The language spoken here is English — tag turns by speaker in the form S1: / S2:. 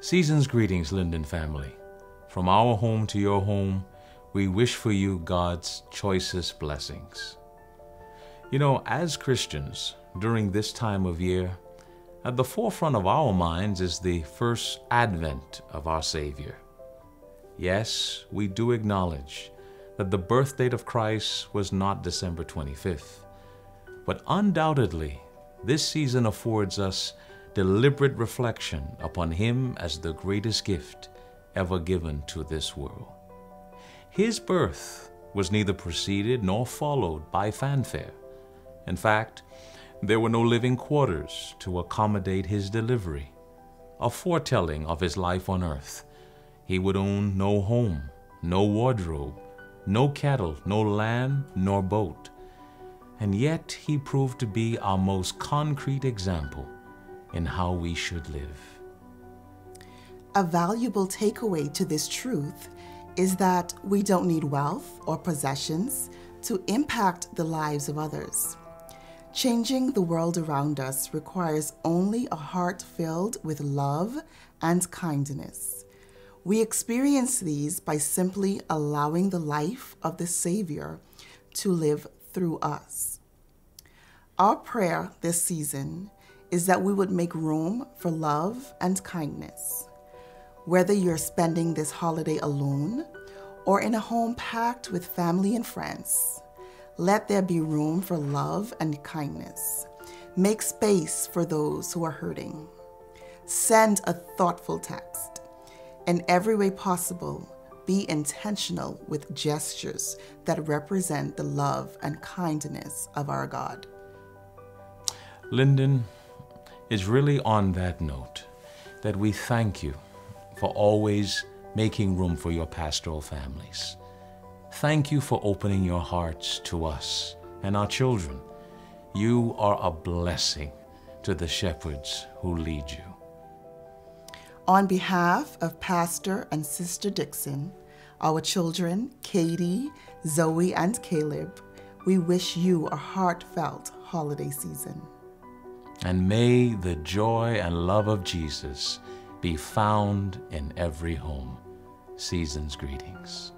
S1: Season's greetings, Linden family. From our home to your home, we wish for you God's choicest blessings. You know, as Christians, during this time of year, at the forefront of our minds is the first advent of our Savior. Yes, we do acknowledge that the birth date of Christ was not December 25th, but undoubtedly, this season affords us deliberate reflection upon Him as the greatest gift ever given to this world. His birth was neither preceded nor followed by fanfare. In fact, there were no living quarters to accommodate his delivery, a foretelling of his life on earth. He would own no home, no wardrobe, no cattle, no land, nor boat. And yet he proved to be our most concrete example in how we should live.
S2: A valuable takeaway to this truth is that we don't need wealth or possessions to impact the lives of others. Changing the world around us requires only a heart filled with love and kindness. We experience these by simply allowing the life of the Savior to live through us. Our prayer this season is that we would make room for love and kindness. Whether you're spending this holiday alone or in a home packed with family and friends, let there be room for love and kindness. Make space for those who are hurting. Send a thoughtful text. In every way possible, be intentional with gestures that represent the love and kindness of our God.
S1: Linden, it's really on that note that we thank you for always making room for your pastoral families. Thank you for opening your hearts to us and our children. You are a blessing to the shepherds who lead you.
S2: On behalf of Pastor and Sister Dixon, our children, Katie, Zoe, and Caleb, we wish you a heartfelt holiday season.
S1: And may the joy and love of Jesus be found in every home. Season's greetings.